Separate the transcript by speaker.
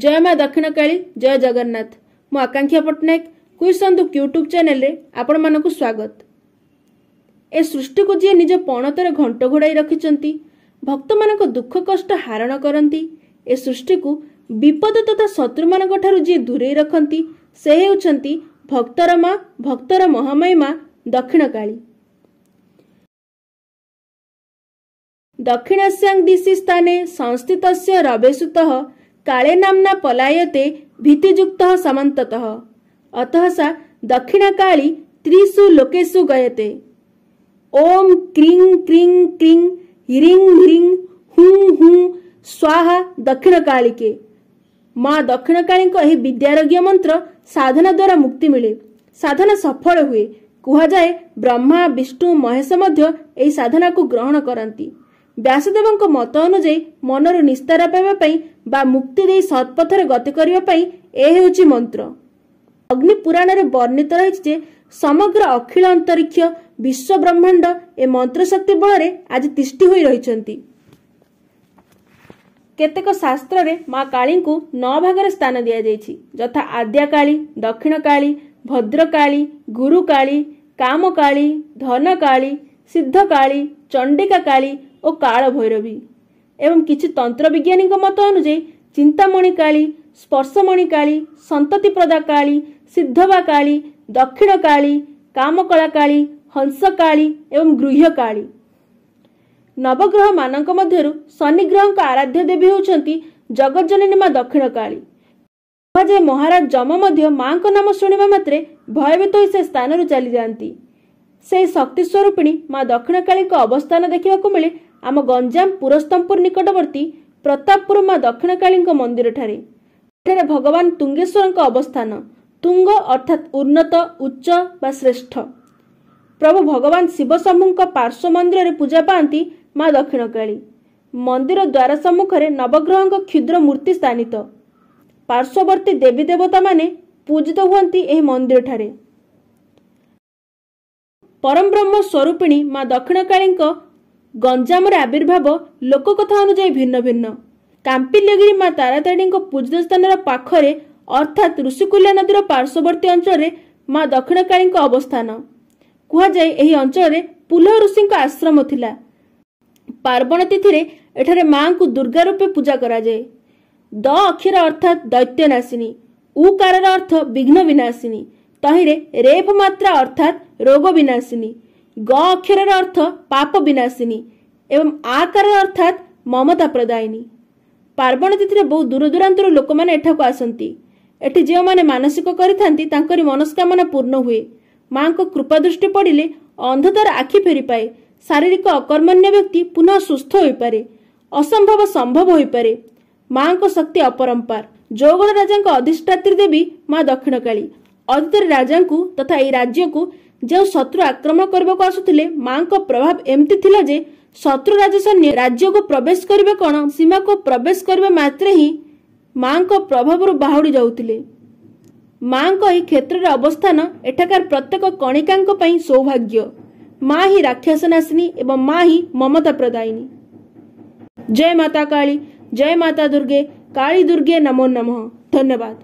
Speaker 1: ଜୟ ମା ଦକ୍ଷିଣକାଳୀ ଜୟ ଜଗନ୍ନାଥ। ମୁଁ ଆକାଂକ୍ଷା ପଟ୍ଟନାୟକ କୁଇଜ ସନ୍ଦୁକ ୟୁଟ୍ୟୁବ ଚ୍ୟାନେଲରେ ଆପଣମାନଙ୍କୁ ସ୍ୱାଗତ। ଏ ସୃଷ୍ଟିକୁ ଯିଏ ନିଜ ପଣତରେ ଘଣ୍ଟ ଘୋଡ଼ାଇ ରଖିଛନ୍ତି ଭକ୍ତମାନଙ୍କ ଦୁଃଖ କଷ୍ଟ ହାରଣ କରନ୍ତି ଏ ସୃଷ୍ଟିକୁ ବିପଦ ତଥା ଶତ୍ରୁମାନଙ୍କ ଠାରୁ ଯିଏ ଦୂରେଇ ରଖନ୍ତି ସେ ହେଉଛନ୍ତି ଭକ୍ତର ମା ଭକ୍ତର ମହାମୟୀ ମା ଦକ୍ଷିଣକାଳୀ। ଦକ୍ଷିଣାସ୍ୟାଂ ଦିଶି ସ୍ଥାନେ ସଂସ୍ଥିତସ୍ୟ ରବେସୁତଃ କାଳେ ନାମ୍ନା ପଲାୟତେ ଭୀତିଯୁକ୍ତଃ ସମନ୍ତତଃ ଅତଃ ସା ଦକ୍ଷିଣକାଳୀ ତ୍ରିଷୁ ଲୋକେଷୁ ଗୟତେ ଓಂ କ୍ରିଂ କ୍ରିଂ କ୍ରିଂ ହିରିଂ ହିରିଂ ହୁଁ ହୁଁ ସ୍ୱାହା ଦକ୍ଷିଣକାଳୀକେ ମା ଦକ୍ଷିଣକାଳୀଙ୍କ ଏହି ବିଦ୍ୟାରୋଗ୍ୟ ମନ୍ତ୍ର ସାଧନା ଦ୍ୱାରା ମୁକ୍ତି ମିଳେ ସାଧନା ସଫଳ ହୁଏ କୁହାଯାଏ ବ୍ରହ୍ମା ବିଷ୍ଣୁ ମହେଶ ମଧ୍ୟ ଏହି ସାଧନାକୁ ଗ୍ରହଣ କରନ୍ତି ବ୍ୟାସଦେବଙ୍କ ମତ ଅନୁଯାୟୀ ମନରୁ ନିସ୍ତାର ପାଇବା ପାଇଁ ବା ମୁକ୍ତି ଦେଇ ସତ୍ପଥରେ ଗତି କରିବା ପାଇଁ ଏ ହେଉଛି ମନ୍ତ୍ର। ଅଗ୍ନି ପୁରାଣରେ ବର୍ଣ୍ଣିତ ରହିଛି ଯେ ସମଗ୍ର ଅଖିଳ ଅନ୍ତରିକ୍ଷ ବିଶ୍ୱ ବ୍ରହ୍ମାଣ୍ଡ ଏ ମନ୍ତ୍ର ଶକ୍ତି ବଳରେ ଆଜି ତିଷ୍ଠି ହୋଇ ରହିଛନ୍ତି। କେତେକ ଶାସ୍ତ୍ରରେ ମା କାଳୀଙ୍କୁ ନଅ ଭାଗରେ ସ୍ଥାନ ଦିଆଯାଇଛି ଯଥା ଆଦ୍ୟାକାଳୀ ଦକ୍ଷିଣକାଳୀ ଭଦ୍ରକାଳୀ ଗୁରୁକାଳୀ କାମକାଳୀ ଧନକାଳୀ ସିଦ୍ଧକାଳୀ ଚଣ୍ଡିକା କାଳୀ ଓ କାଳ ଭୈରବୀ ଏବଂ କିଛି ତନ୍ତ୍ର ବିଜ୍ଞାନୀଙ୍କ ମତ ଅନୁଯାୟୀ ଚିନ୍ତାମଣି କାଳୀ ସ୍ପର୍ଶମଣି କାଳୀ ସନ୍ତତି ପ୍ରଦା କାଳୀ ସିଦ୍ଧବା କାଳୀ ଦକ୍ଷିଣ କାଳୀ କାମକଳା କାଳୀ ହଂସକାଳୀ ଏବଂ ଗୃହ୍ୟ କାଳୀ। ନବଗ୍ରହ ମାନଙ୍କ ମଧ୍ୟରୁ ଶନି ଗ୍ରହଙ୍କ ଆରାଧ୍ୟ ଦେବୀ ହେଉଛନ୍ତି ଜଗଜ୍ଜନନୀ ମା ଦକ୍ଷିଣ କାଳୀ। କୁହାଯାଏ ମହାରାଜ ଯମ ମଧ୍ୟ ମାଙ୍କ ନାମ ଶୁଣିବା ମାତ୍ରେ ଭୟଭୀତ ହୋଇ ସେ ସ୍ଥାନରୁ ଚାଲିଯାଆନ୍ତି। ସେହି ଶକ୍ତି ସ୍ୱରୂପିଣୀ ମା ଦକ୍ଷିଣକାଳୀଙ୍କ ଅବସ୍ଥାନ ଦେଖିବାକୁ ମିଳେ ଆମ ଗଞ୍ଜାମ ପୁରସ୍ତମପୁର ନିକଟବର୍ତ୍ତୀ ପ୍ରତାପପୁର ମା ଦକ୍ଷିଣକାଳୀଙ୍କ ମନ୍ଦିରଠାରେ। ଏଠାରେ ଭଗବାନ ତୁଙ୍ଗେଶ୍ୱରଙ୍କ ଅବସ୍ଥାନ ତୁଙ୍ଗ ଅର୍ଥାତ୍ ଉନ୍ନତ ଉଚ୍ଚ ବା ଶ୍ରେଷ୍ଠ। ପ୍ରଭୁ ଭଗବାନ ଶିବ ଶମ୍ଭୁଙ୍କ ପାର୍ଶ୍ୱ ମନ୍ଦିରରେ ପୂଜା ପାଆନ୍ତି ମା ଦକ୍ଷିଣକାଳୀ। ମନ୍ଦିର ଦ୍ୱାର ସମ୍ମୁଖରେ ନବଗ୍ରହଙ୍କ କ୍ଷୁଦ୍ର ମୂର୍ତ୍ତି ସ୍ଥାନିତ। ପାର୍ଶ୍ୱବର୍ତ୍ତୀ ଦେବୀ ଦେବତାମାନେ ପୂଜିତ ହୁଅନ୍ତି ଏହି ମନ୍ଦିରଠାରେ। ପରମବ୍ରହ୍ମ ସ୍ୱରୂପିଣୀ ମା ଦକ୍ଷିଣକାଳୀଙ୍କ ଗଞ୍ଜାମର ଆବିର୍ଭାବ ଲୋକକଥା ଅନୁଯାୟୀ ଭିନ୍ନ ଭିନ୍ନ। କାମ୍ପିଲ୍ୟଗିରି ମା ତାରାତାରିଣୀଙ୍କ ପୂଜିତ ସ୍ଥାନର ପାଖରେ ଅର୍ଥାତ୍ ଋଷିକୁଲ୍ୟା ନଦୀର ପାର୍ଶ୍ୱବର୍ତ୍ତୀ ଅଞ୍ଚଳରେ ମା ଦକ୍ଷିଣକାଳୀଙ୍କ ଅବସ୍ଥାନ। କୁହାଯାଏ ଏହି ଅଞ୍ଚଳରେ ପୁଲ ଋଷିଙ୍କ ଆଶ୍ରମ ଥିଲା। ପାର୍ବଣ ତିଥିରେ ଏଠାରେ ମାଙ୍କୁ ଦୁର୍ଗା ରୂପେ ପୂଜା କରାଯାଏ। ଦ ଅକ୍ଷର ଅର୍ଥାତ୍ ଦୈତ୍ୟ ନାଶିନୀ ଉକାରର ଅର୍ଥ ବିଘ୍ନ ବିନାଶିନୀ ତହିଁରେ ରେଫ ମାତ୍ରା ଅର୍ଥାତ୍ ରୋଗ ବିନାଶିନୀ। ଗ ଅକ୍ଷରର ଅର୍ଥ ପାପ ବିନାଶିନୀ ଏବଂ ଆକାରର ଅର୍ଥାତ୍ ମମତା ପ୍ରଦାୟିନୀ ପାର୍ବଣ ତିଥିରେ ବହୁ ଦୂର ଦୂରାନ୍ତରୁ ଲୋକମାନେ ଏଠାକୁ ଆସନ୍ତି। ଏଠି ଯେଉଁମାନେ ମାନସିକ କରିଥାନ୍ତି ତାଙ୍କରି ମନସ୍କାମନା ପୂର୍ଣ୍ଣ ହୁଏ। ମାଙ୍କ କୃପା ଦୃଷ୍ଟି ପଡ଼ିଲେ ଅନ୍ଧତାର ଆଖି ଫେରିପାଏ। ଶାରୀରିକ ଅକର୍ମଣ୍ୟ ବ୍ୟକ୍ତି ପୁନଃ ସୁସ୍ଥ ହୋଇପାରେ। ଅସମ୍ଭବ ସମ୍ଭବ ହୋଇପାରେ। ମାଙ୍କ ଶକ୍ତି ଅପରମ୍ପାର। ଜୌଗଣ ରାଜାଙ୍କ ଅଧିଷ୍ଠାତ୍ରୀ ଦେବୀ ମା ଦକ୍ଷିଣକାଳୀ। ଅତୀତରେ ରାଜାଙ୍କୁ ତଥା ଏହି ରାଜ୍ୟକୁ ଯେଉଁ ଶତ୍ରୁ ଆକ୍ରମଣ କରିବାକୁ ଆସୁଥିଲେ ମାଙ୍କ ପ୍ରଭାବ ଏମିତି ଥିଲା ଯେ ଶତ୍ରୁ ରାଜସୈନ୍ୟ ରାଜ୍ୟକୁ ପ୍ରବେଶ କରିବା କଣ? ସୀମାକୁ ପ୍ରବେଶ କରିବା ମାତ୍ରେ ହିଁ ମାଙ୍କ ପ୍ରଭାବରୁ ବାହୁଡ଼ି ଯାଉଥିଲେ। ମାଙ୍କ ଏହି କ୍ଷେତ୍ରରେ ଅବସ୍ଥାନ ଏଠାକାର ପ୍ରତ୍ୟେକ କଣିକାଙ୍କ ପାଇଁ ସୌଭାଗ୍ୟ। ମା ହିଁ ରାକ୍ଷସ ନାଶିନୀ ଏବଂ ମା ହିଁ ମମତା ପ୍ରଦାୟିନୀ। ଜୟ ମାତା କାଳୀ ଜୟ ମାତା ଦୁର୍ଗେ କାଳୀ ଦୁର୍ଗେ ନମୋ ନମଃ। ଧନ୍ୟବାଦ।